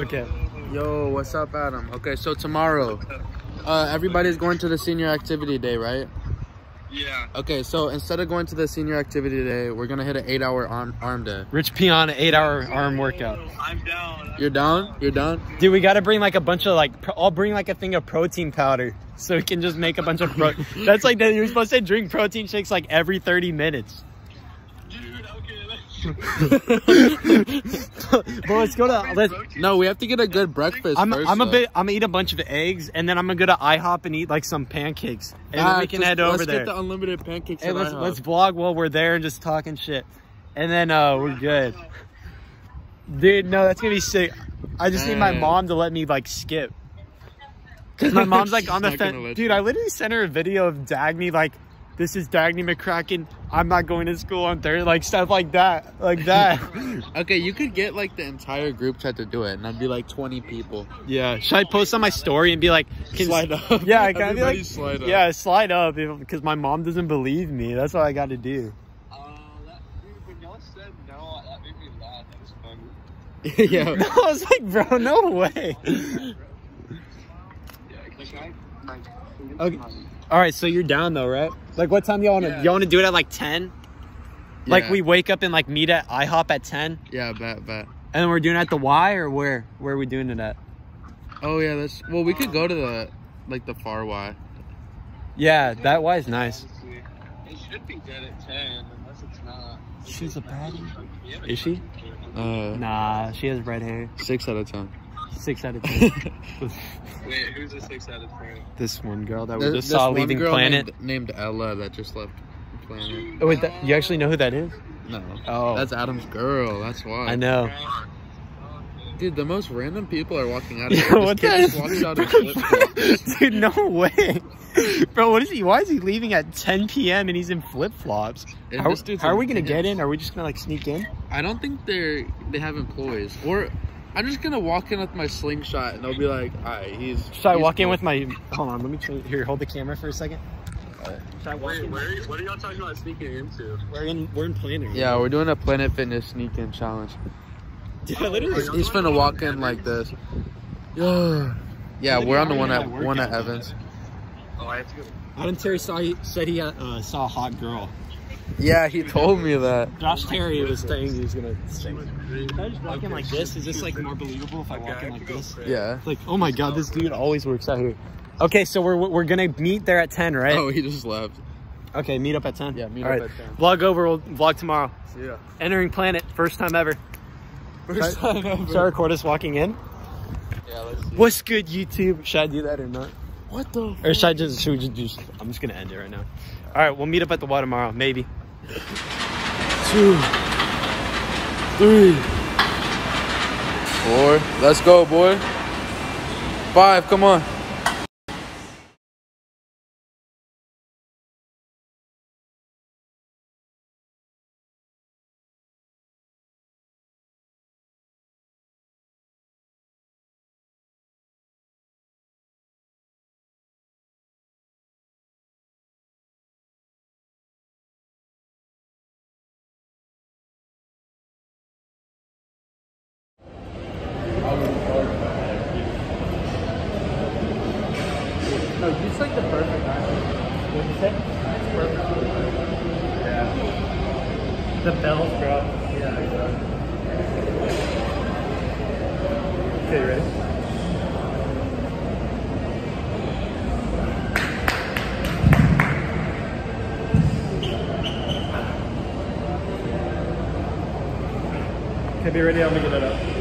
Okay. Yo, what's up, Adam? Okay, so tomorrow, uh, everybody's going to the senior activity day, right? Yeah. Okay, so instead of going to the senior activity day, we're gonna hit an eight-hour arm arm day. Rich Piana, eight hour arm workout. I'm down. You're down? You're down? Dude, we gotta bring like a bunch of like, pro- I'll bring like a thing of protein powder so we can just make a bunch of pro. That's like that. You're supposed to drink protein shakes like every 30 minutes. Bro, let's go to. Let's, No, we have to get a good breakfast I'm, first. I'm a bit. I'm gonna eat a bunch of eggs, and then I'm gonna go to IHOP and eat like some pancakes, and Ah, then we can head over let's there. get the unlimited pancakes. Hey, let's IHOP. let's vlog while we're there and just talking shit, and then uh we're good. Dude, no, that's gonna be sick. I just need my mom to let me like skip. Cause my mom's like on the She's not gonna fence. Dude, you. I literally sent her a video of Dagny like, this is Dagny McCracken. I'm not going to school on Thursday, like stuff like that, like that. Okay, you could get like the entire group chat to do it, and I'd be like 20 people. yeah, should I post on my story and be like, can Slide up. Yeah, I gotta be like, slide up. yeah, slide up because my mom doesn't believe me. That's what I got to do. Uh, that, dude, when y'all said no, that made me laugh. That was funny. yeah. No, I was like, bro, no way. Yeah, like, I, like, Okay. All right, so you're down though, right? Like, what time y'all wanna Yeah. y'all wanna do it at like ten? Like we wake up and like meet at IHOP at ten, Yeah, bet, bet. and then we're doing it at the Y or where? Where are we doing it at? Oh yeah, that's well. We could go to the like the far Y. Yeah, that Y is nice. It should be dead at 10, unless it's not. She's a baddie. Is she? Uh, Nah, she has red hair. six out of ten. Six out of ten. Wait, who's a 6 out of 10? this one girl that we There's just this saw one leaving girl Planet. named, named Ella that just left Planet. Oh wait, that, you actually know who that is? No, Oh, that's Adam's girl. That's why. I know. Dude, the most random people are walking out. Of Yeah, here. what this kid just the- walks out in flip-flops. Dude, no way. Bro, what is he? Why is he leaving at 10 p.m. and he's in flip flops? And How, this dude's how are we gonna get pants. in? Are we just gonna like sneak in? I don't think they're they have employees. Or I'm just gonna walk in with my slingshot and they'll be like, "Alright, he's." Should I he's walk in with my? Hold on, let me change. Here, hold the camera for a second. Alright. Should I walk Wait, in? where, what are y'all talking about sneaking into? We're in. We're in Planet. Yeah, we're doing a Planet Fitness sneak in challenge. Dude, I literally. He's, he's finna walk in like this. Yeah, yeah, we're on the one at one at Evans. Oh, I have to go. Adam Terry saw he said he uh, saw a hot girl. Yeah, he told me that. Josh Terry was saying he was gonna sing. Can I just walk in like this? Is this like more believable if I walk in like this? Yeah. Like, oh my god, this dude always works out here. Okay, so we're we're gonna meet there at 10, right? Oh, he just left. Okay, meet up at 10. Yeah, meet All up right. at 10. Vlog over, we'll vlog tomorrow. Yeah. Entering Planet, first time ever. First time ever. Should I record us walking in? Yeah, let's see. What's good, YouTube? Should I do that or not? What the? Or should I just, should we just, just I'm just gonna end it right now. All right, we'll meet up at the Y tomorrow, maybe. Two, three, four. Let's go, boy. Five. Come on. Like the perfect What did you say? It's perfect. Yeah. The bells, bro. Yeah, Okay, ready? Okay, be ready. I'm gonna get it up.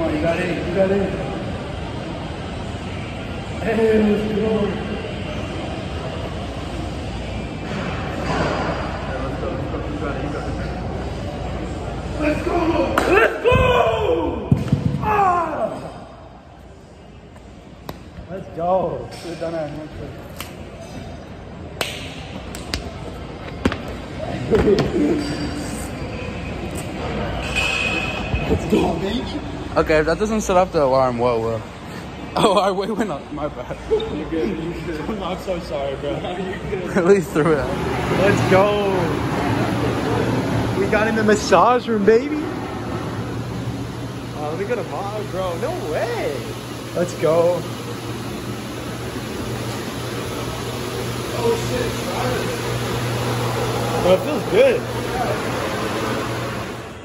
Come on, you got it. You got it. Hey, let's go. Let's go! Let's go! Let's go. Should have done our handshake. Okay, if that doesn't set off the alarm, what will? Oh, our way went up. My bad. You're good. You good. I'm so sorry, bro. At least threw it out. Let's go. We got in the massage room, baby. Oh, let me go to mom, bro. No way. Let's go. Oh it feels good.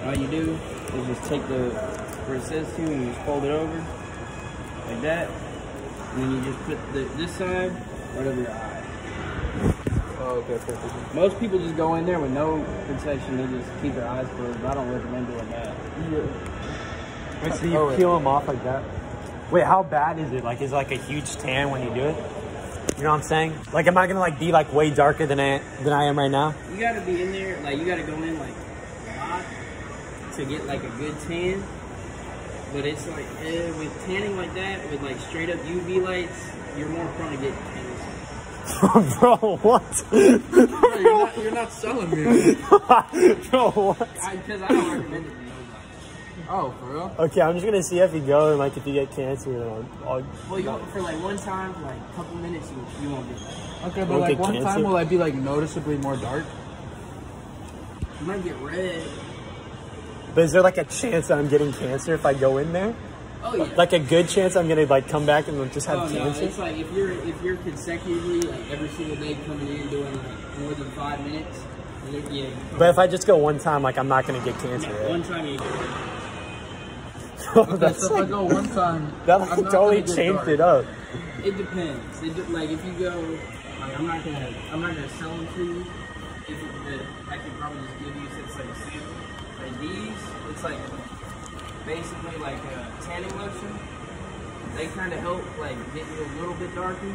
All you do is just take the where it says to and you just fold it over like that, and then you just put the this side right over your eye. Oh, okay, perfect. Most people just go in there with no protection. They just keep their eyes closed. But I don't recommend doing that. Wait, so you Oh, wait. peel them off like that? Wait, how bad is it? Like, is it like a huge tan when you do it? You know what I'm saying? Like, am I gonna like be like way darker than I than I am right now? You gotta be in there, like you gotta go in like a lot to get like a good tan. But it's like eh, with tanning like that, with like straight up UV lights, you're more prone to get cancer. bro, what? You're not, you're not selling me. bro, what? Because I, don't recommend it. Oh, for real? Okay, I'm just gonna see if you go and like if you get cancer, then I'll, I'll Well, you, for like one time, for like a couple minutes, you, you won't get that. Okay, but like one cancer? time will I be like noticeably more dark? You might get red. But is there like a chance that I'm getting cancer if I go in there? Oh yeah. Like a good chance I'm gonna like come back and just have oh no, cancer? it's like if you're if you're consecutively like every single day coming in doing like more than five minutes, yeah. But if I just go one time, like I'm not gonna get cancer. yeah, right? one time you get red. Okay, That's so if I go one time, that like totally gonna changed dark. it up. It depends. It de- like if you go, like I'm not gonna I'm not gonna sell them to you. If but I can probably just give you since like sample. Like these, it's like basically like a tanning lotion. They kind of help like get you a little bit darker,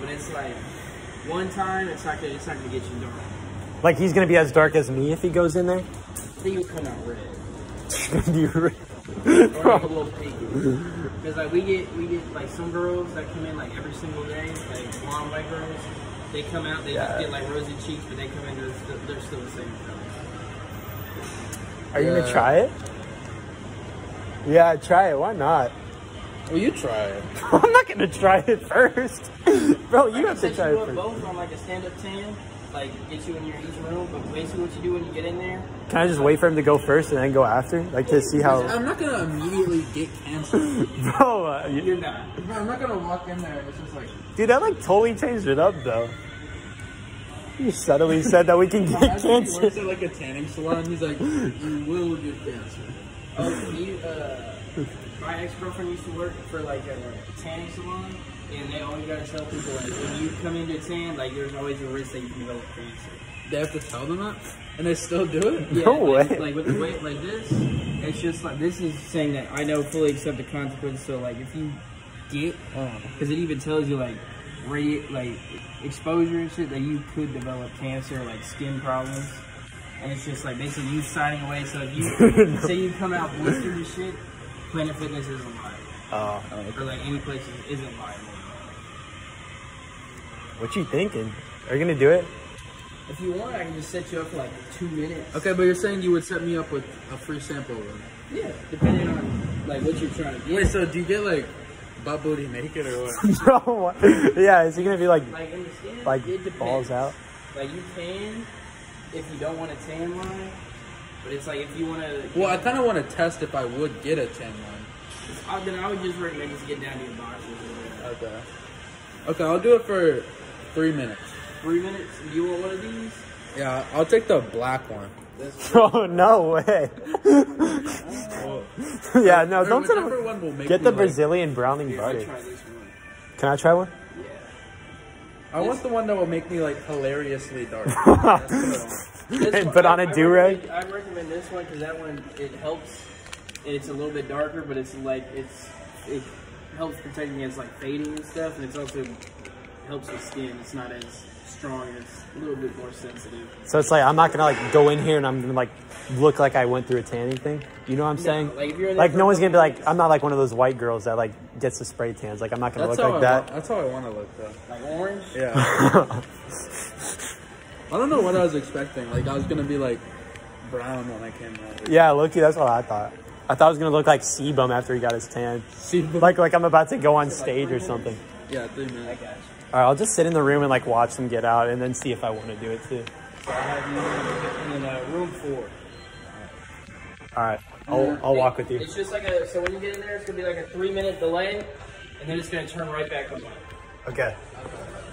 but it's like one time it's not gonna it's not gonna get you dark. Like he's gonna be as dark as me if he goes in there. Then you come out red. You re- or like a little pink. Because like we get we get like some girls that come in like every single day, like blonde white girls. They come out, they Yeah. just get like rosy cheeks, but they come in, they're still, they're still the same color. Are you Yeah. gonna try it? Yeah, try it. Why not? Well, you try it. I'm not gonna try it first, bro. You I have to try it up first. both on like a stand-up tan, like get you in your each room. But basically, what you do when you get in there, Can I just wait for him to go first and then go after, like to see how? I'm not gonna immediately get cancer. Bro, uh, you- you're not. I'm not gonna walk in there it's just like, dude, that like totally changed it up though. You subtly said that we can get imagine he cancer. works at like a tanning salon. He's like, you will get cancer. Oh, you, uh, my ex-girlfriend used to work for like a tanning salon, and they always gotta tell people like when you come into tan, like there's always a risk that you can develop cancer. They have to tell them that, and they still do it. Yeah, No like, way. Like with the weight like this, it's just like this is saying that I know fully accept the consequences. So like if you get, oh. because it even tells you like radi- like exposure and shit that you could develop cancer, like skin problems. And it's just like basically you signing away. So if you say you come out blistered and shit, Planet Fitness isn't liable, Oh, or like any place isn't liable. What you thinking? Are you gonna do it? If you want, I can just set you up for like two minutes. Okay, but you're saying you would set me up with a free sample room. Yeah, depending on like what you're trying to get. Wait, so do you get like butt booty naked or what? Bro, what? yeah, is he gonna be like Like in the skin, like it depends. balls out? Like you can, if you don't want a tan line, but it's like if you want to. Well, I kind of want to test if I would get a tan line. Uh, then I would just recommend just get down to your boxes. Okay. Okay, I'll do it for three minutes. Three minutes. Do you want one of these? Yeah, I'll take the black one. Bro, oh, no way. Oh. yeah, no, don't tell one will make Get the like- Brazilian browning Here, butter. try this one. Can I try one? Yeah. I want the one that will make me like hilariously dark. That's what I want. This And one- put on I- a I do-rag? recommend- I recommend this one because that one it helps. and It's a little bit darker, but it's like it's it helps protect against like fading and stuff, and it's also helps the skin. It's not as strong. It's a little bit more sensitive. So it's like I'm not gonna like go in here and I'm gonna like look like I went through a tanning thing. You know what I'm saying? like, if you're Like no one's gonna be like I'm not like one of those white girls that like gets the spray tans. Like I'm not gonna That's look like I that. Want, that's how I want to look though. Like orange. Yeah. I don't know what I was expecting. Like I was gonna be like brown when I came out. yeah, Loki, that's what I thought. I thought I was gonna look like Sebum after he got his tan. See, Like like I'm about to go on stage or something. yeah, three I minutes. Got you. All right, I'll just sit in the room and like watch them get out and then see if I want to do it too. So I have you in uh, room four. All right, I'll I'll walk with you. It's just like a. So when you get in there, it's gonna be like a three minute delay, and then it's gonna turn right back on. Okay.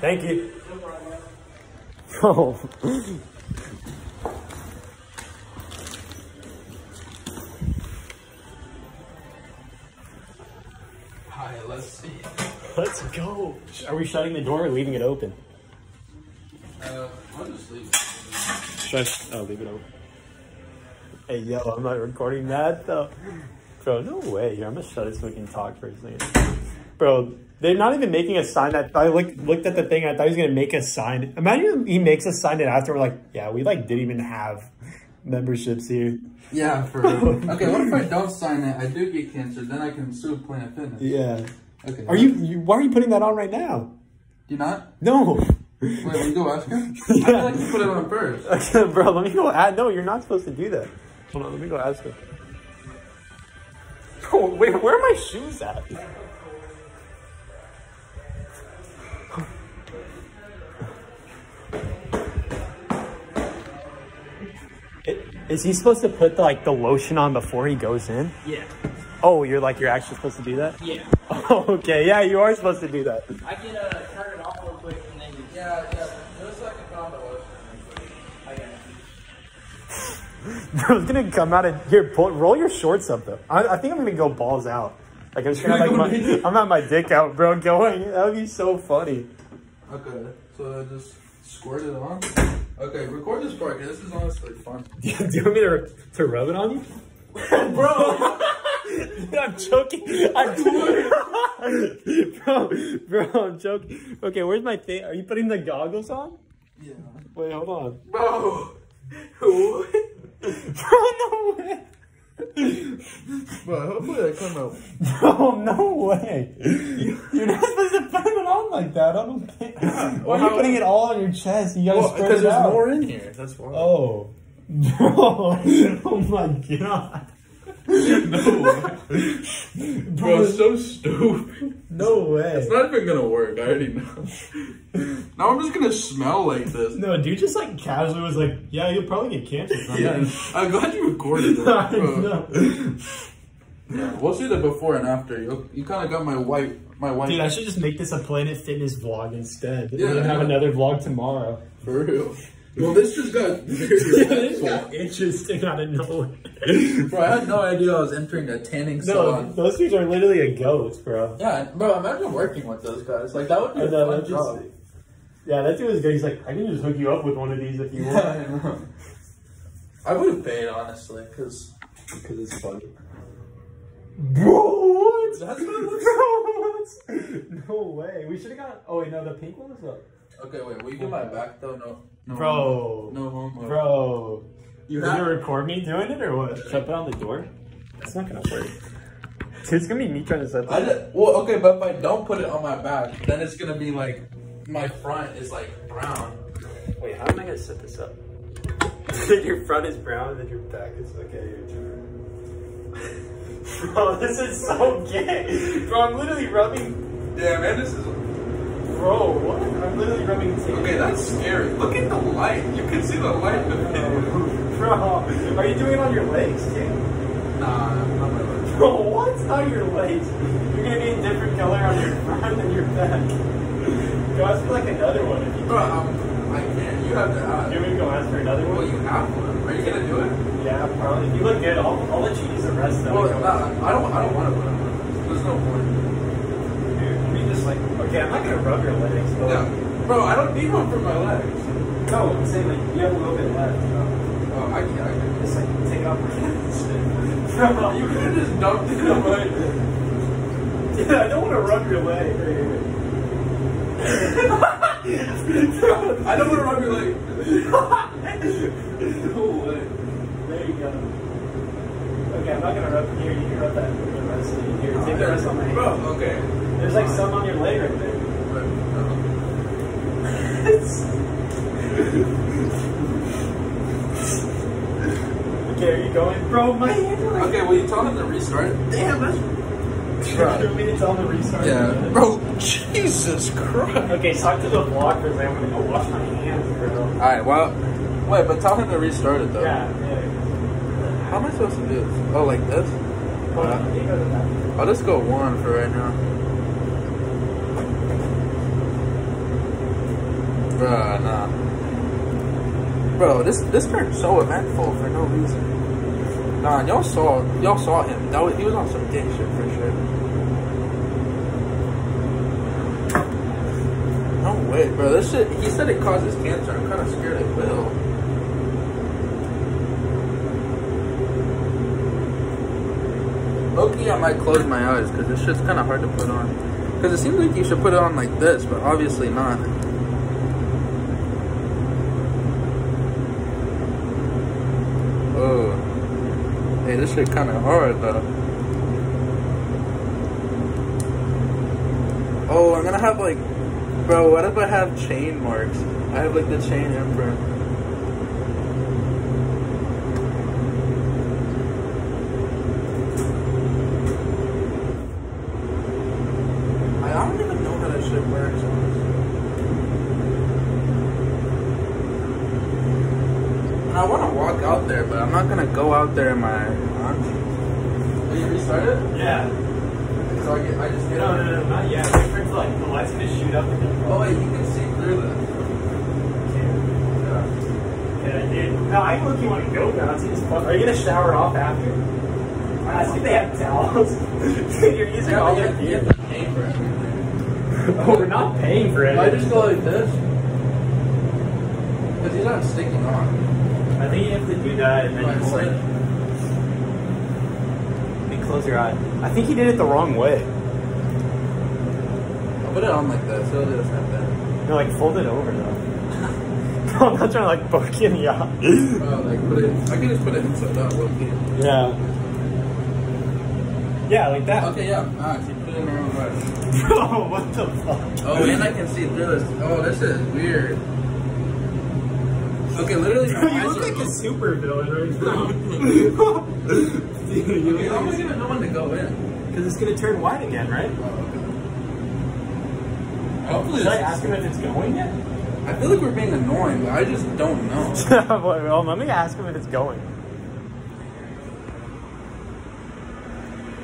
Thank you. Oh. Let's go. Are we shutting the door or leaving it open? Uh, I'll just leave. Should I? Oh, leave it open. Hey, yo, I'm not recording that though. Bro, no way. Here, I'm gonna shut it so we can talk for a second. Bro, they're not even making a sign. That I looked looked at the thing. I thought he was gonna make a sign. Imagine he makes a sign and after we're like, yeah, we like didn't even have memberships here. Yeah, for real. okay, what if I don't sign it? I do get cancer, then I can sue Planet Fitness. Yeah. Okay. Are you, you? Why are you putting that on right now? Do you not? No. Wait, will you go ask her? I feel like you put it on first. Bro, let me go. Add, no, you're not supposed to do that. Hold on, let me go ask her. Oh, wait, where are my shoes at? Is he supposed to put the, like the lotion on before he goes in? Yeah. Oh, you're like you're actually supposed to do that? Yeah. Oh, okay, yeah, you are supposed to do that. I can uh, turn it off real quick and then you. Yeah, yeah. Just like a combo. I got you. I was gonna come out of here, pull, roll your shorts up though. I, I think I'm gonna go balls out. Like I'm just gonna like my, I'm at my dick out, bro. Going, that would be so funny. Okay, so I just squirt it on. Okay, record this part, 'cause this is honestly fun. Do you want me to, to rub it on you, bro? I'm joking. I'm bro, bro, I'm joking. Okay, where's my thing? Are you putting the goggles on? Yeah. Wait, hold on. Bro! Bro, no way. Bro, hopefully I come out. Bro, no way. You're not supposed to put it on like that. I don't think. Why are you putting it all on your chest? You gotta Well, spread because there's more in here. That's why. Oh. Bro. Oh my god. No. Bro, it's so stupid. No way. It's not even gonna work. I already know. now I'm just gonna smell like this. No, dude just like casually was like, yeah, you'll probably get cancer Yeah. I'm glad you recorded that. Know. Yeah, we'll see the before and after. You, you kind of got my white, my white. Dude, I should just make this a Planet Fitness vlog instead. Yeah, then have another vlog tomorrow. For real. Well, this just got this eventful. got interesting out of nowhere. Bro, I had no idea I was entering a tanning No, salon. those dudes are literally a ghost, bro. Yeah, bro, imagine working with those guys. Like, that would be I a know, fun job. just, yeah, that dude was good. He's like, I can just hook you up with one of these if you Yeah, want. I. I would have paid, honestly, because Because it's funny. Bro, what? That's what it looks. No way. We should have got. Oh wait, no, the pink one was up. Okay, wait, will you get my back, though? No. No Bro. No homo. Bro, You you have gonna record me doing it or what? Should I put on the door? That's not gonna work. It's gonna be me trying to set I that. just, well, okay, but if I don't put it on my back, then it's gonna be like my front is like brown. Wait, how am I gonna set this up? your front is brown and then your back is okay. Your turn. Bro, this is so gay. Bro, I'm literally rubbing. Yeah, man, this is Bro, what? I'm literally rubbing. tape. okay. That's scary. Look at the light. You can see the light the. Bro, are you doing it on your legs too? Nah, not my light. Bro, what's on your legs? You're gonna be a different color on your front than your back. Go ask for like another one if you Bro, um, I can't. You have to ask. You want me to go ask for another one? Well, you have one. Are you gonna do it? Yeah, probably. If you look good, I'll, I'll let you use the rest of it. Well, nah, I don't. I don't want to put it on. There's no point. Dude, let me just like. Okay, I'm not gonna rub your legs. Yeah, bro, I don't need one for my legs. No, I'm saying like you have a little bit left. So Oh, I can. I can. just like take it off. Bro, You could have just dumped it away. Dude, I don't want to rub your leg. I don't want to rub your leg. no way. There you go. Okay, I'm not gonna rub here. You can rub that the rest of you. Here, take the rest on my hand. Bro, okay. There's like some on your leg right there. Okay, are you going? Bro, my hand like. Okay, will you tell him to restart it? Damn, that's. You want me to tell them to restart? Yeah. Bro, Jesus Christ. Okay, talk to the vlog because I'm gonna go wash my hands, bro. Alright, well. Wait, but tell him to restart it though. Yeah, yeah. How am I supposed to do this? Oh, like this? Hold on, you go to that. I'll just go one for right now. Bruh, nah. Bro, this this turned so eventful for no reason. Nah, y'all saw y'all saw him. That was, he was on some dick shit for sure. No way, bro. This shit. He said it causes cancer. I'm kind of scared it will. Loki, I might close my eyes because this shit's kind of hard to put on. Because it seems like you should put it on like this, but obviously not. Oh. Hey, this shit kind of hard though. Oh, I'm gonna have like, bro. What if I have chain marks? I have like the chain imprint. I don't even know how that shit works. I want to walk out there, but I'm not gonna go out there in my lunch. Will you restart it? Yeah. So I, get, I just get No, no, no, not yet. Wait for it to like the light's gonna shoot up. Oh wait, you can see through this. Yeah, I did. No, I look you want to go now. It's just fun. Are you gonna shower off after? I think they have towels. You're using all Yeah, their but you, you gear. have to pay for it. Oh, we're not paying for it. I just go like this. Because he's not sticking on. I think you have to do that and then Right, you hold like- close your eye. I think he did it the wrong way. I'll put it on like this. It'll do the same thing. No, like fold it over though. I'm not trying to like poke in the eye. Oh, like put it. I can just put it inside. Low key. Yeah. Yeah, like that. Okay, yeah. Ah, she put it in the wrong way. Bro, what the fuck? Oh, and I can see through this. Oh, this is weird. Okay, literally. my you look like a open. super villain right now. Dude, you Okay, how am I look gonna know when to go in? because it's gonna turn white again, right? Hopefully, Should I ask him if it's going yet? I feel like we're being annoying, but I just don't know. well, let me ask him if it's going.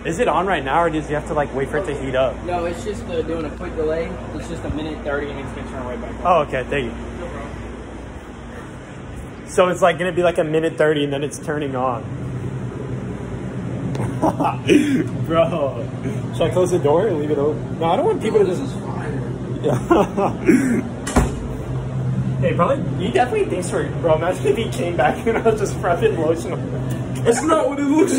Is it on right now, or does you have to like wait for it to heat up? No, it's just uh, doing a quick delay. It's just a minute 30 and it's going to turn right back on. Oh, okay, thank you. So it's like gonna be like a minute thirty, and then it's turning on. Bro, should I close the door and leave it open? No, I don't want people to this just. is fire. Yeah. hey, probably he definitely thinks we're bro. Imagine if he came back and I was just prepping lotion. That's not what it looks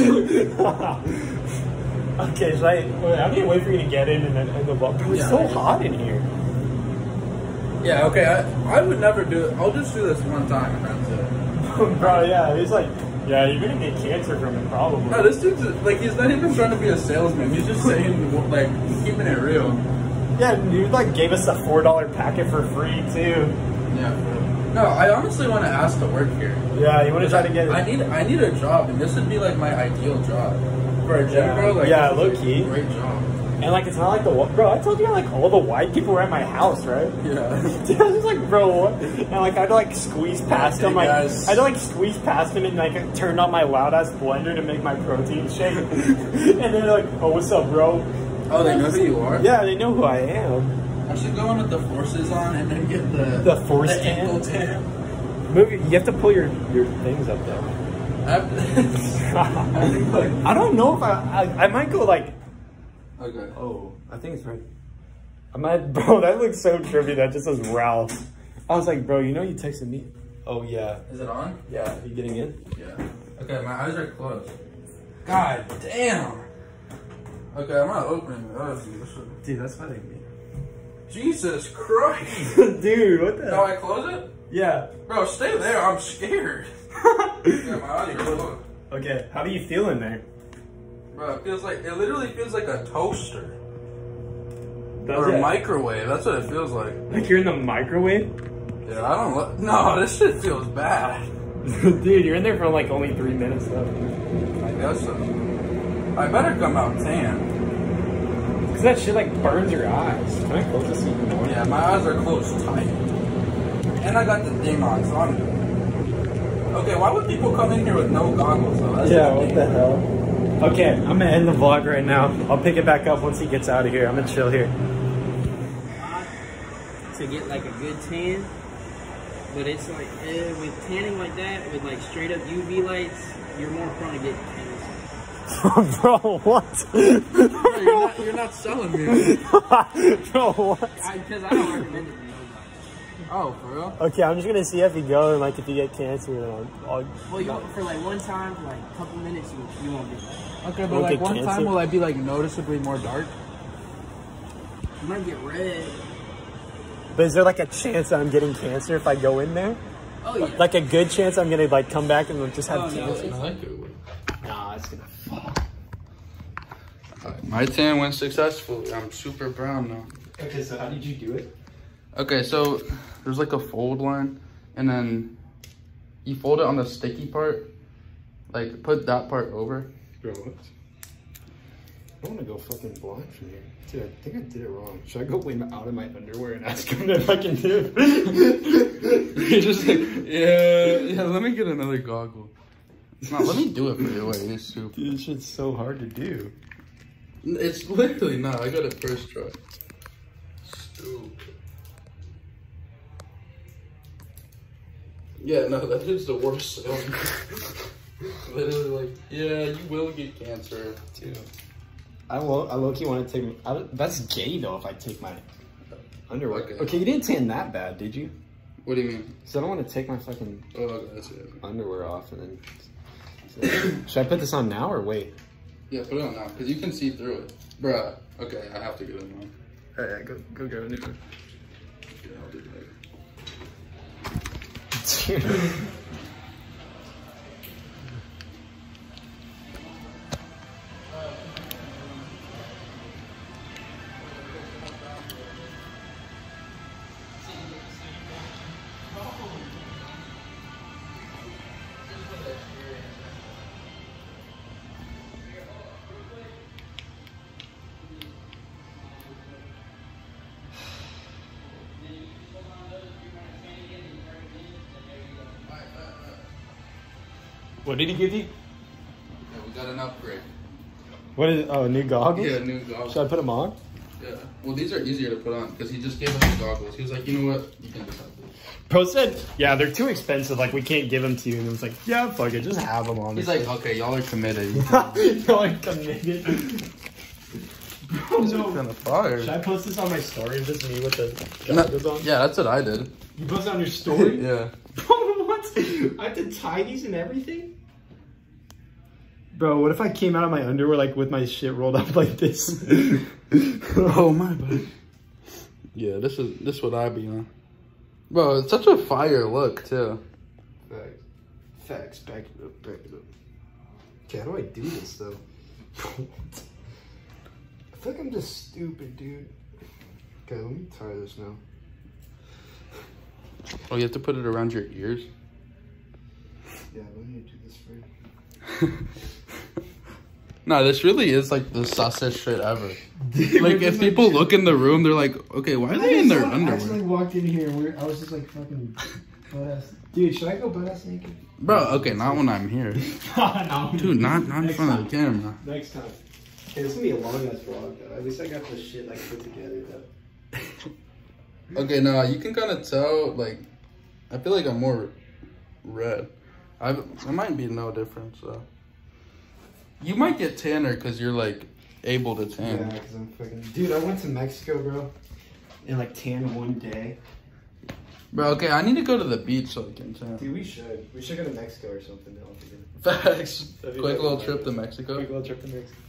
like. okay, should I? Wait, I'm gonna wait for you to get in and then end the ball. Bro, it's Yeah, so I just- hot in here. Yeah, okay. I, I would never do it. I'll just do this one time and that's it. bro, yeah, he's like, yeah, you're gonna get cancer from it probably. No, this dude's like he's not even trying to be a salesman. He's just saying like keeping it real. Yeah, dude, like gave us a four dollar packet for free too. Yeah. No, I honestly want to ask to work here. Yeah, you want to try to get? I need I need a job, and this would be like my ideal job for a gym, Yeah. bro. Like Yeah, low key. great job. And like, it's not like the bro. I told you, like all the white people were at my house, right? Yeah. Dude, I was just like, bro, what? And like, I had to like squeeze past Hey, him. Like, guys. I had to like squeeze past him and like turn on my loud ass blender to make my protein shake. and then they're like, oh, what's up, bro? Oh, they know who you are. Yeah, they know who I am. I should go in with the forces on and then get the The force the tan? ankle tan. Move. You have to pull your your things up though. I I don't know if I, I I might go like okay. oh I think it's right. I might bro that looks so trippy that just says Ralph. I was like bro you know you texted me. Oh yeah Is it on? yeah Are you getting in? Yeah. Okay, my eyes are closed. God damn. Okay, I'm not opening it. Oh, dude, this is- Dude that's funny. Jesus Christ. Dude, what the? Now I close it? Yeah. Bro, stay there. I'm scared. Yeah, my eyes are closed. okay, how do you feel in there? Bro, it feels like, it literally feels like a toaster. Does or it? a microwave. That's what it feels like. Like you're in the microwave? Yeah, I don't look. No, this shit feels bad. Dude, you're in there for like only three minutes though. I guess so. I better come out tan. Cause that shit like burns your eyes. Can I close this even more? Yeah, my eyes are closed tight. And I got the thing on, so I'm. Okay, why would people come in here with no goggles though? That's Yeah, what the hell? Okay, I'm gonna end the vlog right now. I'll pick it back up once he gets out of here. I'm gonna chill here. to get like a good tan. But it's like eh, with tanning like that, with like straight up UV lights, you're more prone to get cancer. Bro, what? You're not, you're not selling me. Bro, what? Because I, don't recommend it. To nobody. Oh, for real? Okay, I'm just gonna see if you go and like if you get cancer, then I'll, I'll Well, you for like one time, for like a couple minutes, you, you won't get that. Okay, but like one cancer? time will I be like noticeably more dark? You might get red. But is there like a chance that I'm getting cancer if I go in there? Oh yeah. Like a good chance I'm gonna like come back and just have Oh, no, cancer? it's- like it. Nah, it's gonna. Fuck. My tan went successfully. I'm super brown now. Okay, so how did you do it? Okay, so there's like a fold line, and then you fold it on the sticky part. Like put that part over. Bro, what? I want to go fucking blind from here. Dude, I think I did it wrong. Should I go win out of my underwear and ask him if I can do it? You're just like, yeah, yeah. Let me get another goggle. No, let me do it for you. Wait, it's super. Dude, this shit's so hard to do. It's literally not. I got it first try. Stupid. Yeah, no, that is the worst salesman. literally, like, yeah, you will get cancer. Dude. I will. I low key want to take. I, that's gay though. If I take my underwear. Okay. Okay. you didn't tan that bad, did you? What do you mean? So I don't want to take my fucking Oh, that's it. underwear off and then. Should I put this on now or wait? Yeah, put it on now, because you can see through it. Bruh, okay, I have to get it on. Alright, go go get a new one. Yeah, I'll do that. What did he give you? Yeah, we got an upgrade. What is? Oh, new goggles. Yeah, new goggles. Should I put them on? Yeah. Well, these are easier to put on because he just gave us the goggles. He was like, you know what? You can just have this. Pro said, "Yeah, they're too expensive. Like we can't give them to you." And it was like, "Yeah, fuck it, just have them on." He's like, okay, y'all are committed. "Y'all are committed." These are kind of fire. Should I post this on my story? Just me with the No- goggles on? yeah, that's what I did. You post it on your story? yeah. Bro, what? I have to tie these and everything? Bro, what if I came out of my underwear like with my shit rolled up like this? Oh my bad. Yeah, this is this what I be on. Bro, it's such a fire look too. Facts. Facts. Back it up. Back it up. Okay, how do I do this though? I feel like I'm just stupid, dude. Okay, let me tie this now. Oh, you have to put it around your ears. Yeah, let me do this first. no, this really is like the sussest shit ever. Like if people look in the room, they're like, okay, why are they in their underwear? I accidentally underwear? walked in here and we're, I was just like fucking. Dude, should I go butt ass naked? Bro, okay, not when I'm here. no. Dude, not not in front time. of the camera. Next time. Okay, this is gonna be a long ass vlog though. At least I got the shit like put together though. Okay, no, you can kind of tell. Like, I feel like I'm more red. I it might be no difference though. You might get tanner because you're like able to tan. Yeah, tan. because I'm fucking. Dude, I went to Mexico, bro. In like tan one day. Bro, okay, I need to go to the beach so I can tan. Dude, we should. We should go to Mexico or something now. Facts. That'd be Quick little trip to Mexico. Quick little trip to Mexico.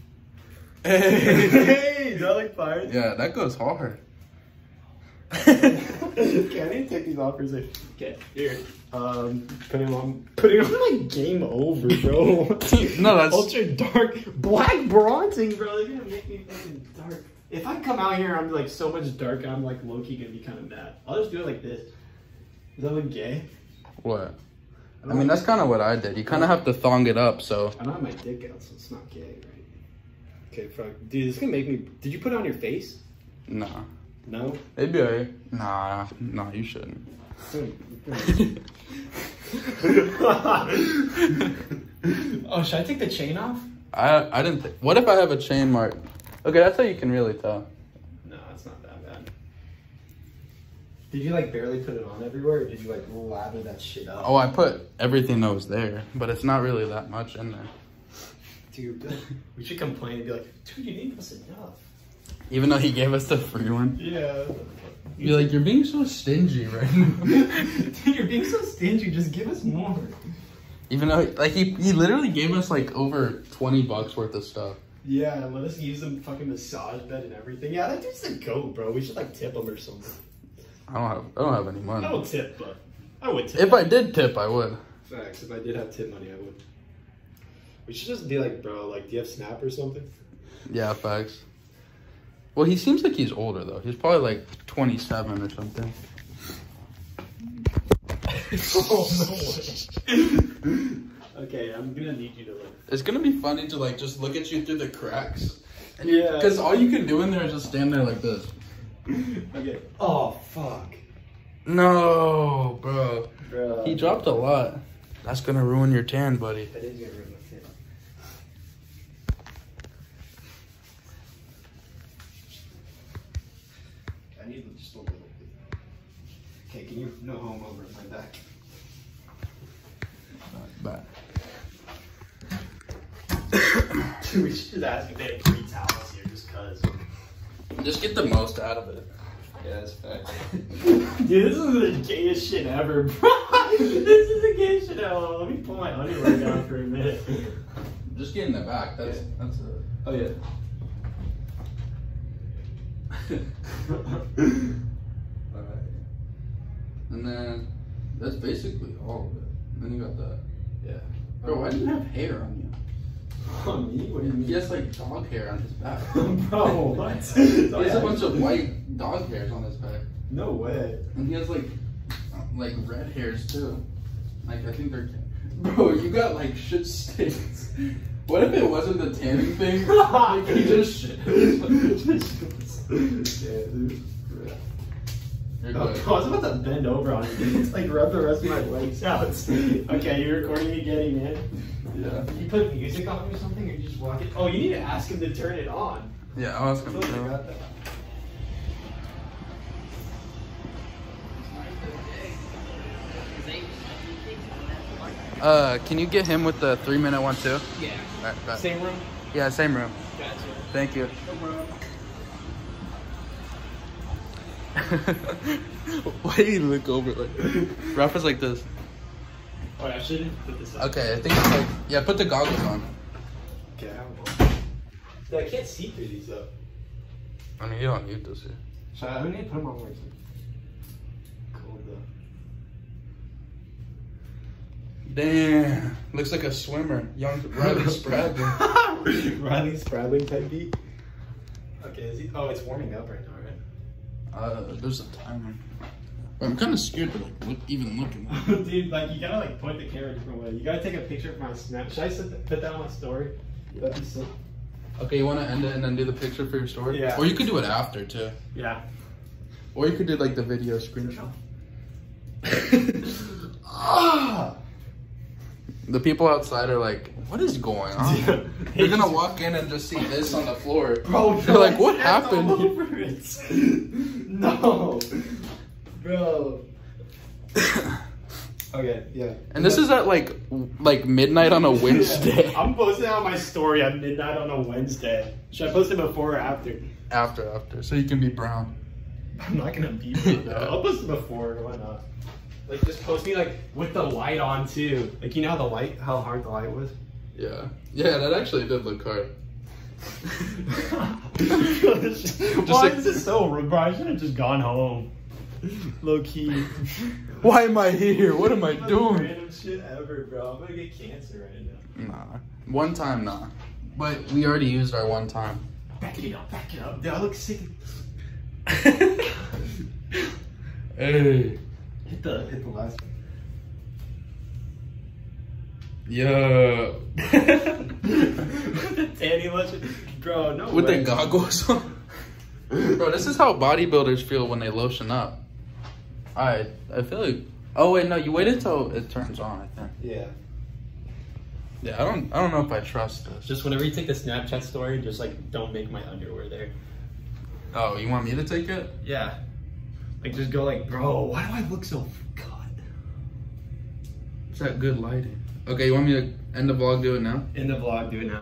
Hey. hey, is that like fire? Yeah, that goes hard. okay, I need to take these off for a second. Okay, here. Um, putting on, putting on my game over, bro. No, that's- ultra dark black bronzing, bro. They're gonna make me fucking dark. If I come out here, I'm like so much darker. I'm like low key gonna be kind of mad. I'll just do it like this. Does that look gay? What? I mean, that's kind of what I did. You kind of have to thong it up, so. I don't have my dick out, so it's not gay, right? Okay, fuck, dude. This is gonna make me. Did you put it on your face? Nah. No. Maybe I. Nah, nah, you shouldn't. oh, should I take the chain off? I I didn't. Th- what if I have a chain mark? Okay, that's how you can really tell. No, it's not that bad. Did you like barely put it on everywhere, or did you like lather that shit up? Oh, I put everything that was there, but it's not really that much in there. dude, we should complain and be like, dude, you didn't give us enough. Even though he gave us the free one. Yeah. Be like, you're being so stingy right now. dude, you're being so stingy. Just give us more. Even though, like, he, he literally gave us like over 20 bucks worth of stuff. Yeah, let us use the fucking massage bed and everything. Yeah, that dude's a goat, bro. We should like tip him or something. I don't have I don't have any money. I don't tip, but I would tip. If I did tip, I would. Facts. If I did have tip money, I would. We should just be like, bro, like, do you have Snap or something? Yeah, facts. Well, he seems like he's older though. He's probably like 27 or something. oh no okay, I'm gonna need you to like. It's gonna be funny to like just look at you through the cracks. Yeah. Because all you can do in there is just stand there like this. Okay. Oh fuck, No, bro. bro. He dropped a lot. That's gonna ruin your tan, buddy. I didn't get rid no home over my back? But Dude, we should ask if they have three towels here, just cause. just get the most out of it. Yeah, that's fact. Dude, this is the gayest shit ever, bro. this is the gayest shit ever. Let me pull my underwear down for a minute. Just get in the back. That's Yeah. that's it. Oh yeah. And then that's basically all of it. then you got that. yeah. Bro, why do you have hair on you? On me? What do you mean? He has like dog hair on his back. Bro, what? He has a bunch of white dog hairs on his back. No way. And he has like like red hairs too. Like I think they're Bro, you got like shit stains. What if it wasn't the tanning thing? Like, he just shit. yeah, dude. You're Oh. I was about to bend over on you. It's like rub the rest of my legs out. okay, you're recording me getting in. Yeah. You put music on or something, or you just walk it? Oh, you need to ask him to turn it on. Yeah, I was I gonna feel like I tell. got that. Uh, can you get him with the three minute one too? Yeah. Alright, bet. Same room? Yeah, same room. Gotcha. Thank you. Why do you look over like Rafa's like this? Oh, I shouldn't put this up. Okay, I think it's like yeah, put the goggles on. Okay, I will. Yeah, I can't see through these though. I mean you don't need this here. So I need to put them on like cold though. Damn. Looks like a swimmer. Young Riley Spradlin. Riley Spradling type beat. Okay, is he? Oh, it's warming up right now, right? Uh, there's a timer. I'm kind of scared to like look, even look at it. Dude, like you gotta like point the camera a different way. You gotta take a picture of my snap. Should I set that, put that on my story? That'd be sick. Okay, you want to end it and then do the picture for your story? Yeah. Or you could do it after too. Yeah. Or you could do like the video screenshot. Ah! The people outside are like, "What is going on?" They're gonna walk in and just see this on the floor. Bro, They're like, "What happened?" no, bro. okay, yeah. And this is at like like midnight on a Wednesday. I'm posting on my story at midnight on a Wednesday. Should I post it before or after? after after, so you can be brown. I'm not gonna be brown. though. I'll post it before. Why not? Like just post me like with the light on too. Like you know how the light, how hard the light was. Yeah, yeah, that actually did look hard. Why like- is it so rude, bro? I should have just gone home. Low key. Why am I here? What am I doing? Random shit ever, bro. I'm gonna get cancer right now. Nah. One time, nah. But we already used our one time. Back it up, back it up. Dude, I look sick. Hey. Hit the hit the last one. Yeah. the tanny lotion. Bro, no With way. the goggles on. Bro, this is how bodybuilders feel when they lotion up. Alright, I feel like. Oh wait, no, you wait until it turns on. I think. Yeah. Yeah, I don't. I don't know if I trust this. Just whenever you take the Snapchat story, just like don't make my underwear there. Oh, you want me to take it? Yeah. Like just go like, bro, why do I look so cut? It's that good lighting. Okay, you want me to end the vlog? Do it now. End the vlog, do it now.